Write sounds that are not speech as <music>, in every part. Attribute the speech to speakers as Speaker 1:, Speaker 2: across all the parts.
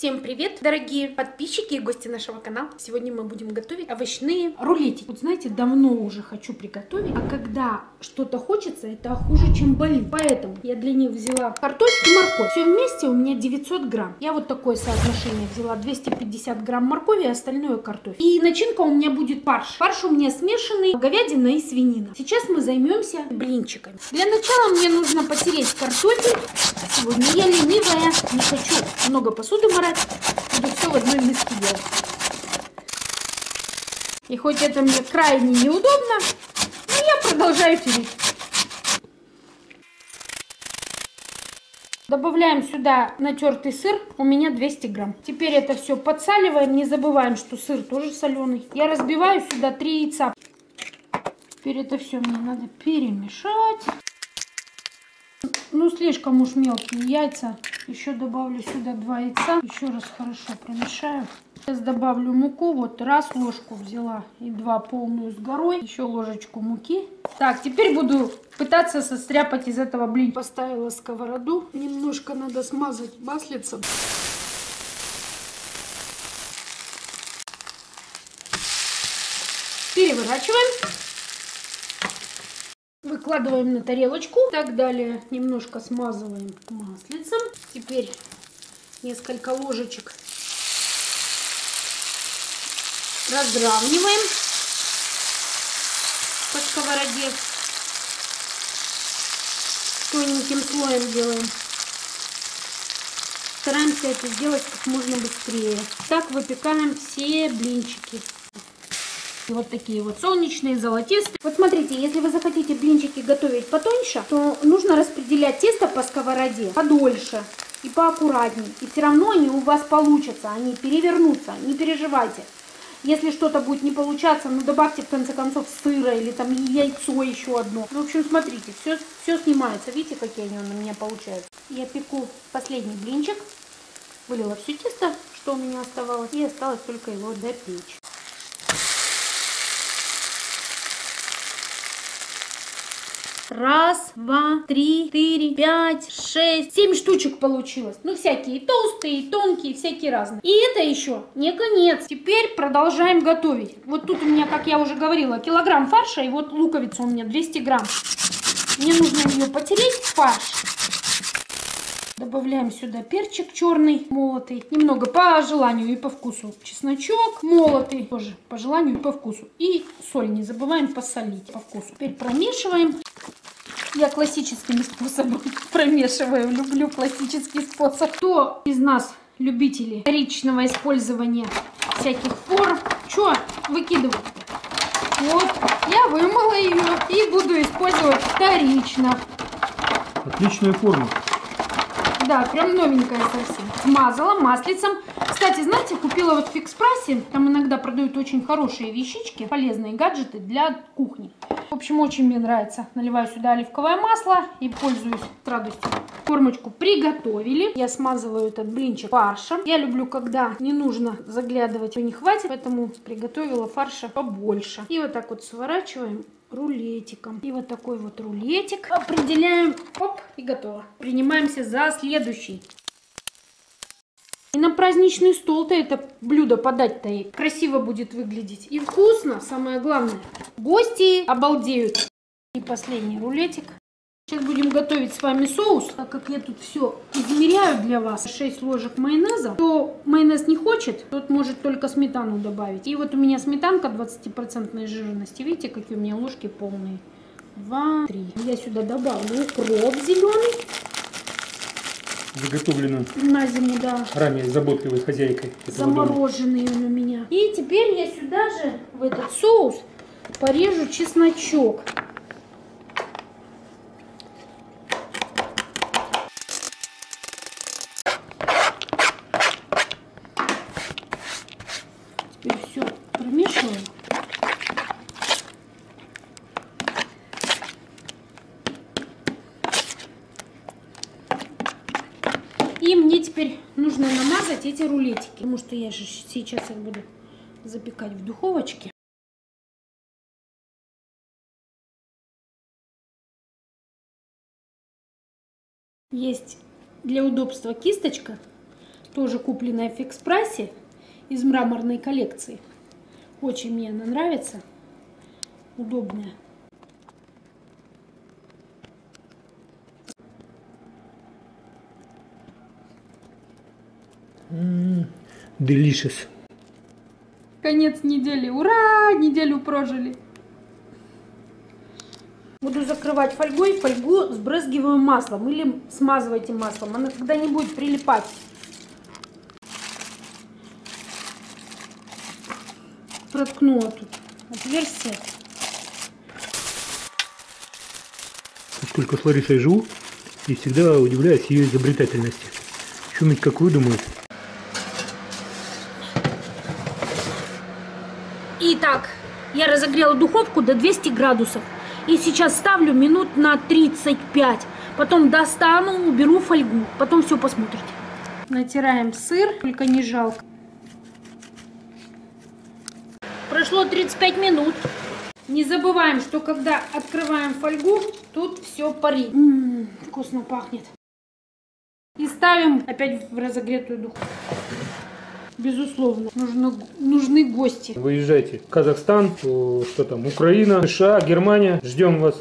Speaker 1: Всем привет, дорогие подписчики и гости нашего канала. Сегодня мы будем готовить овощные рулетики. Вот знаете, давно уже хочу приготовить, а когда что-то хочется, это хуже, чем болит. Поэтому я для них взяла картофель и морковь. Все вместе у меня 900 грамм. Я вот такое соотношение взяла. 250 грамм моркови, а остальное картофель. И начинка у меня будет фарш. Фарш у меня смешанный, говядина и свинина. Сейчас мы займемся блинчиками. Для начала мне нужно потереть картофель. Сегодня я ленивая, не хочу много посуды морать. Буду все в одной миске делать. И хоть это мне крайне неудобно, но я продолжаю тереть. Добавляем сюда натертый сыр, у меня 200 грамм. Теперь это все подсаливаем, не забываем, что сыр тоже соленый. Я разбиваю сюда 3 яйца. Теперь это все мне надо перемешать. Ну, слишком уж мелкие яйца. Еще добавлю сюда 2 яйца. Еще раз хорошо промешаю. Сейчас добавлю муку. Вот раз ложку взяла и два полную с горой. Еще ложечку муки. Так, теперь буду пытаться состряпать из этого блин. Поставила сковороду. Немножко надо смазать маслицем. Переворачиваем. Выкладываем на тарелочку. Так далее немножко смазываем маслицем. Теперь несколько ложечек разравниваем по сковороде. Тоненьким слоем делаем. Стараемся это сделать как можно быстрее. Так выпекаем все блинчики. Вот такие вот солнечные, золотистые. Вот смотрите, если вы захотите блинчики готовить потоньше, то нужно распределять тесто по сковороде подольше и поаккуратнее. И все равно они у вас получатся, они перевернутся, не переживайте. Если что-то будет не получаться, ну добавьте в конце концов сыра или там яйцо еще одно. Ну, в общем, смотрите, все, все снимается. Видите, какие они у меня получаются? Я пеку последний блинчик. Вылила все тесто, что у меня оставалось. И осталось только его допечь. Раз, два, три, четыре, пять, шесть, семь штучек получилось. Ну, всякие толстые, тонкие, всякие разные. И это еще не конец. Теперь продолжаем готовить. Вот тут у меня, как я уже говорила, килограмм фарша. И вот луковица у меня 200 грамм. Мне нужно ее потереть в фарш. Добавляем сюда перчик черный, молотый. Немного по желанию и по вкусу. Чесночок молотый, тоже по желанию и по вкусу. И соль не забываем посолить по вкусу. Теперь промешиваем. Я классическим способом <laughs> промешиваю. Люблю классический способ. Кто из нас любители вторичного использования всяких форм? Что выкидывать? Вот, я вымыла ее и буду использовать вторично.
Speaker 2: Отличная форма.
Speaker 1: Да, прям новенькая совсем. Смазала маслицем. Кстати, знаете, купила вот в фикс прайсе. Там иногда продают очень хорошие вещички, полезные гаджеты для кухни. В общем, очень мне нравится. Наливаю сюда оливковое масло и пользуюсь радостью. Формочку приготовили. Я смазываю этот блинчик фаршем. Я люблю, когда не нужно заглядывать, не хватит, поэтому приготовила фарша побольше. И вот так вот сворачиваем рулетиком. И вот такой вот рулетик определяем. Оп, и готово. Принимаемся за следующий. На праздничный стол-то это блюдо подать-то и красиво будет выглядеть. И вкусно, самое главное. Гости обалдеют. И последний рулетик. Сейчас будем готовить с вами соус. Так как я тут все измеряю для вас. 6 ложек майонеза. Кто майонез не хочет, тот может только сметану добавить. И вот у меня сметанка 20% жирности. Видите, какие у меня ложки полные. Два, три. Я сюда добавлю укроп зеленый.
Speaker 2: Заготовлено
Speaker 1: На зиму, да.
Speaker 2: ранее заботливой хозяйкой. этого дома.
Speaker 1: Он у меня. И теперь я сюда же, в этот соус, порежу чесночок. Теперь все промешиваем. И мне теперь нужно намазать эти рулетики, потому что я же сейчас их буду запекать в духовочке. Есть для удобства кисточка. Тоже купленная в фикс прайсе из мраморной коллекции. Очень мне она нравится. Удобная.
Speaker 2: Delicious.
Speaker 1: Конец недели. Ура! Неделю прожили. Буду закрывать фольгой. Фольгу сбрызгиваю маслом или смазывайте маслом. Она тогда не будет прилипать. Проткнула тут отверстие.
Speaker 2: Сколько с Ларисой живу, и всегда удивляюсь ее изобретательности. Чумить как выдумает.
Speaker 1: Итак, я разогрела духовку до 200 градусов. И сейчас ставлю минут на 35. Потом достану, уберу фольгу. Потом все посмотрите. Натираем сыр, только не жалко. Прошло 35 минут. Не забываем, что когда открываем фольгу, тут все парит. М-м, вкусно пахнет. И ставим опять в разогретую духовку. Безусловно, нужно, нужны гости.
Speaker 2: Выезжайте. Казахстан, о, что там, Украина, США, Германия. Ждем вас.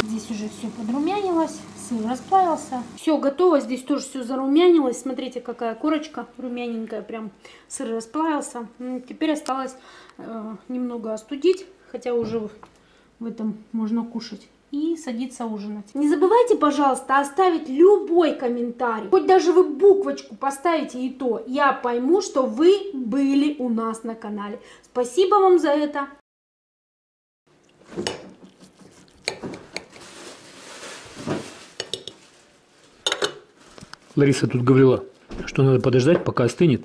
Speaker 1: Здесь уже все подрумянилось, сыр расплавился. Все готово, здесь тоже все зарумянилось. Смотрите, какая корочка румяненькая, прям сыр расплавился. М, Теперь осталось э, немного остудить, хотя уже в этом можно кушать. И садиться ужинать. Не забывайте, пожалуйста, оставить любой комментарий. Хоть даже вы буквочку поставите и то. Я пойму, что вы были у нас на канале. Спасибо вам за это.
Speaker 2: Лариса тут говорила, что надо подождать, пока остынет.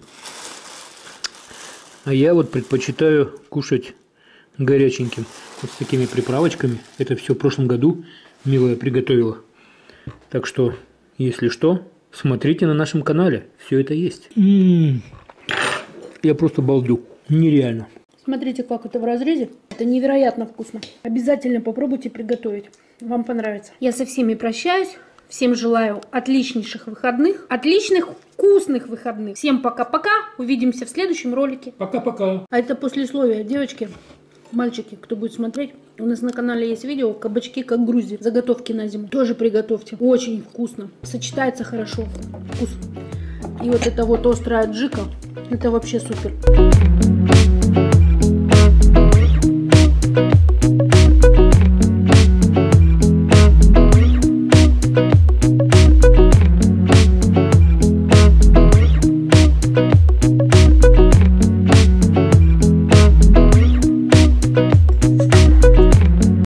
Speaker 2: А я вот предпочитаю кушать горяченьким. Вот с такими приправочками. Это все в прошлом году милая приготовила. Так что, если что, смотрите на нашем канале. Все это есть. М-м-м. Я просто балдю. Нереально.
Speaker 1: Смотрите, как это в разрезе. Это невероятно вкусно. Обязательно попробуйте приготовить. Вам понравится. Я со всеми прощаюсь. Всем желаю отличнейших выходных, отличных вкусных выходных. Всем пока-пока. Увидимся в следующем ролике.
Speaker 2: Пока-пока.
Speaker 1: А это послесловие. Девочки, мальчики, кто будет смотреть, у нас на канале есть видео «Кабачки как Грузия». Заготовки на зиму. Тоже приготовьте. Очень вкусно. Сочетается хорошо. Вкус. И вот это вот острая джика. Это вообще супер.